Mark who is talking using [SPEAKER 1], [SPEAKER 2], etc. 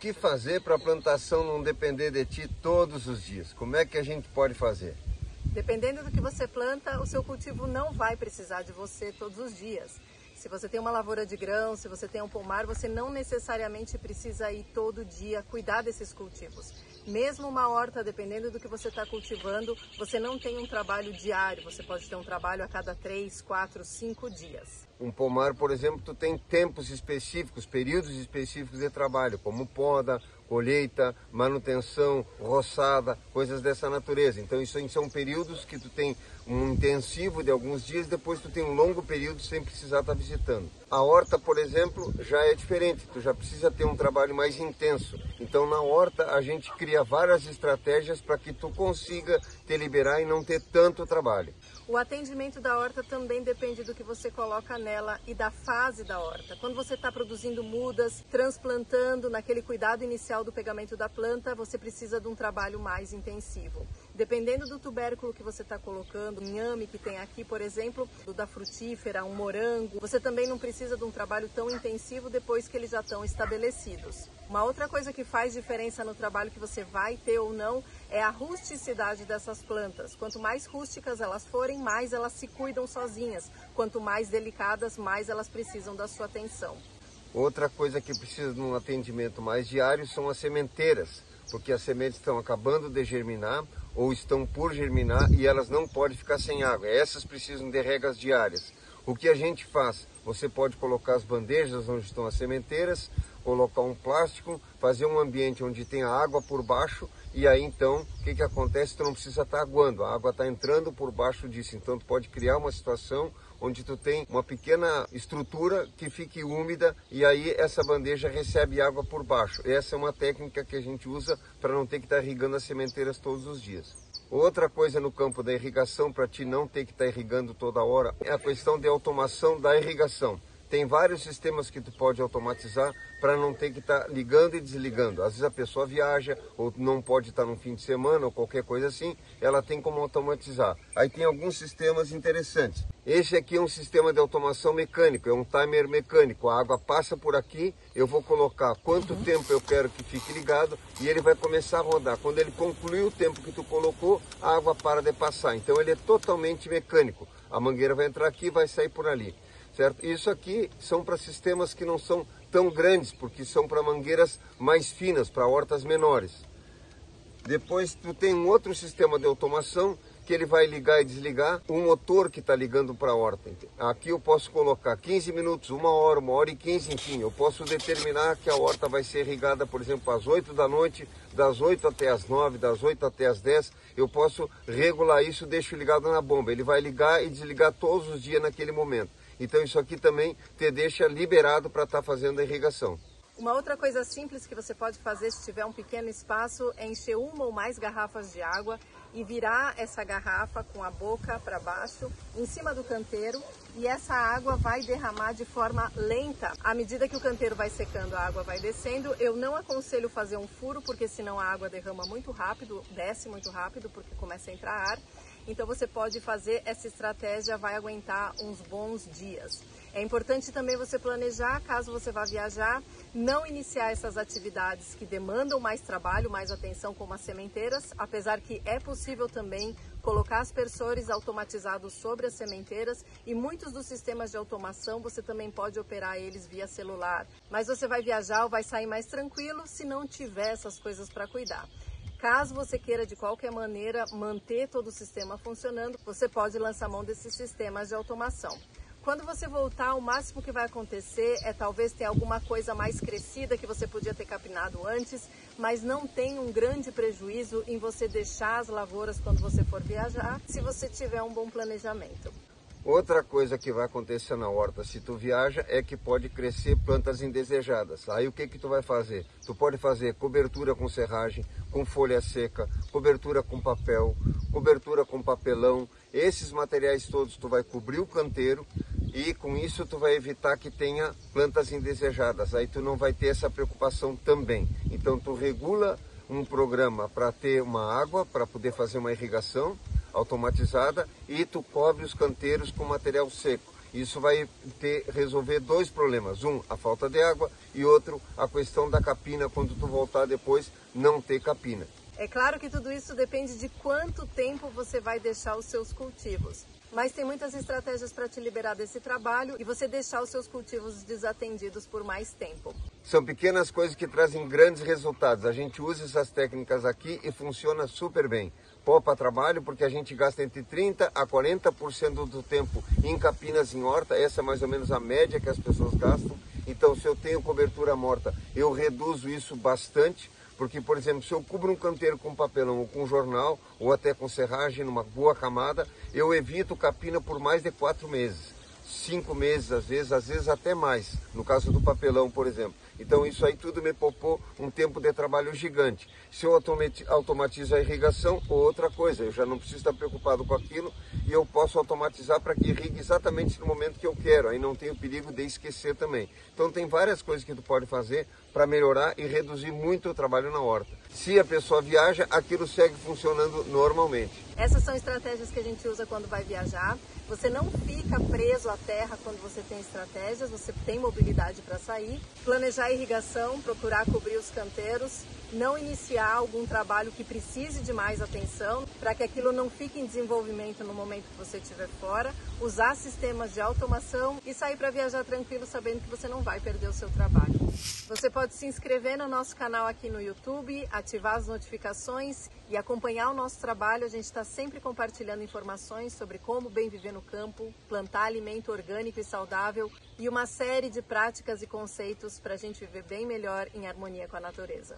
[SPEAKER 1] que fazer para a plantação não depender de ti todos os dias? Como é que a gente pode fazer?
[SPEAKER 2] Dependendo do que você planta, o seu cultivo não vai precisar de você todos os dias. Se você tem uma lavoura de grão, se você tem um pomar, você não necessariamente precisa ir todo dia cuidar desses cultivos. Mesmo uma horta, dependendo do que você está cultivando, você não tem um trabalho diário, você pode ter um trabalho a cada três, quatro, cinco dias.
[SPEAKER 1] Um pomar, por exemplo, tu tem tempos específicos, períodos específicos de trabalho, como poda, colheita, manutenção, roçada, coisas dessa natureza. Então isso são períodos que tu tem um intensivo de alguns dias, depois tu tem um longo período sem precisar estar visitando. A horta, por exemplo, já é diferente, tu já precisa ter um trabalho mais intenso. Então na horta a gente cria várias estratégias para que tu consiga te liberar e não ter tanto trabalho.
[SPEAKER 2] O atendimento da horta também depende do que você coloca nela e da fase da horta. Quando você está produzindo mudas, transplantando, naquele cuidado inicial do pegamento da planta, você precisa de um trabalho mais intensivo. Dependendo do tubérculo que você está colocando, inhame que tem aqui, por exemplo, do da frutífera, um morango, você também não precisa de um trabalho tão intensivo depois que eles já estão estabelecidos. Uma outra coisa que faz diferença no trabalho que você vai ter ou não é a rusticidade dessas plantas. Quanto mais rústicas elas forem, mais elas se cuidam sozinhas. Quanto mais delicadas, mais elas precisam da sua atenção.
[SPEAKER 1] Outra coisa que precisa de um atendimento mais diário são as sementeiras, porque as sementes estão acabando de germinar ou estão por germinar e elas não podem ficar sem água. Essas precisam de regras diárias. O que a gente faz? Você pode colocar as bandejas onde estão as sementeiras, colocar um plástico, fazer um ambiente onde tem água por baixo e aí então o que, que acontece? Tu não precisa estar aguando, a água está entrando por baixo disso, então tu pode criar uma situação onde tu tem uma pequena estrutura que fique úmida e aí essa bandeja recebe água por baixo. Essa é uma técnica que a gente usa para não ter que estar irrigando as sementeiras todos os dias. Outra coisa no campo da irrigação, para ti não ter que estar irrigando toda hora, é a questão de automação da irrigação. Tem vários sistemas que tu pode automatizar para não ter que estar tá ligando e desligando. Às vezes a pessoa viaja ou não pode estar tá no fim de semana ou qualquer coisa assim, ela tem como automatizar. Aí tem alguns sistemas interessantes. Esse aqui é um sistema de automação mecânico, é um timer mecânico. A água passa por aqui, eu vou colocar quanto uhum. tempo eu quero que fique ligado e ele vai começar a rodar. Quando ele concluir o tempo que tu colocou, a água para de passar. Então ele é totalmente mecânico. A mangueira vai entrar aqui e vai sair por ali certo? Isso aqui são para sistemas que não são tão grandes, porque são para mangueiras mais finas, para hortas menores. Depois tu tem um outro sistema de automação que ele vai ligar e desligar o motor que está ligando para a horta. Aqui eu posso colocar 15 minutos, uma hora, uma hora e 15, enfim, eu posso determinar que a horta vai ser irrigada, por exemplo, às 8 da noite, das 8 até as 9, das 8 até as 10, eu posso regular isso, deixo ligado na bomba. Ele vai ligar e desligar todos os dias naquele momento. Então isso aqui também te deixa liberado para estar tá fazendo a irrigação.
[SPEAKER 2] Uma outra coisa simples que você pode fazer se tiver um pequeno espaço é encher uma ou mais garrafas de água e virar essa garrafa com a boca para baixo em cima do canteiro e essa água vai derramar de forma lenta. À medida que o canteiro vai secando, a água vai descendo. Eu não aconselho fazer um furo porque senão a água derrama muito rápido, desce muito rápido porque começa a entrar ar. Então você pode fazer essa estratégia, vai aguentar uns bons dias. É importante também você planejar, caso você vá viajar, não iniciar essas atividades que demandam mais trabalho, mais atenção, como as sementeiras, apesar que é possível também colocar aspersores automatizados sobre as sementeiras e muitos dos sistemas de automação você também pode operar eles via celular. Mas você vai viajar ou vai sair mais tranquilo se não tiver essas coisas para cuidar. Caso você queira de qualquer maneira manter todo o sistema funcionando, você pode lançar mão desses sistemas de automação. Quando você voltar, o máximo que vai acontecer é talvez ter alguma coisa mais crescida que você podia ter capinado antes, mas não tem um grande prejuízo em você deixar as lavouras quando você for viajar, se você tiver um bom planejamento.
[SPEAKER 1] Outra coisa que vai acontecer na horta se tu viaja é que pode crescer plantas indesejadas. Aí o que que tu vai fazer? Tu pode fazer cobertura com serragem, com folha seca, cobertura com papel, cobertura com papelão. Esses materiais todos tu vai cobrir o canteiro e com isso tu vai evitar que tenha plantas indesejadas. Aí tu não vai ter essa preocupação também. Então tu regula um programa para ter uma água, para poder fazer uma irrigação automatizada e tu cobre os canteiros com material seco. Isso vai ter, resolver dois problemas. Um, a falta de água e outro, a questão da capina, quando tu voltar depois, não ter capina.
[SPEAKER 2] É claro que tudo isso depende de quanto tempo você vai deixar os seus cultivos. Mas tem muitas estratégias para te liberar desse trabalho e você deixar os seus cultivos desatendidos por mais tempo.
[SPEAKER 1] São pequenas coisas que trazem grandes resultados. A gente usa essas técnicas aqui e funciona super bem. Poupa trabalho porque a gente gasta entre 30% a 40% do tempo em capinas em horta. Essa é mais ou menos a média que as pessoas gastam. Então, se eu tenho cobertura morta, eu reduzo isso bastante porque, por exemplo, se eu cubro um canteiro com papelão ou com jornal, ou até com serragem numa boa camada, eu evito capina por mais de quatro meses. Cinco meses, às vezes, às vezes até mais, no caso do papelão, por exemplo. Então isso aí tudo me poupou um tempo de trabalho gigante. Se eu automatizo a irrigação, outra coisa, eu já não preciso estar preocupado com aquilo e eu posso automatizar para que irrigue exatamente no momento que eu quero. Aí não tem o perigo de esquecer também. Então tem várias coisas que tu pode fazer para melhorar e reduzir muito o trabalho na horta. Se a pessoa viaja, aquilo segue funcionando normalmente.
[SPEAKER 2] Essas são estratégias que a gente usa quando vai viajar. Você não fica preso à terra quando você tem estratégias, você tem mobilidade para sair. Planejar a irrigação, procurar cobrir os canteiros, não iniciar algum trabalho que precise de mais atenção, para que aquilo não fique em desenvolvimento no momento que você estiver fora, usar sistemas de automação e sair para viajar tranquilo sabendo que você não vai perder o seu trabalho. Você pode se inscrever no nosso canal aqui no YouTube, ativar as notificações e acompanhar o nosso trabalho. A gente está sempre compartilhando informações sobre como bem viver no campo, plantar alimento orgânico e saudável e uma série de práticas e conceitos para a gente viver bem melhor em harmonia com a natureza.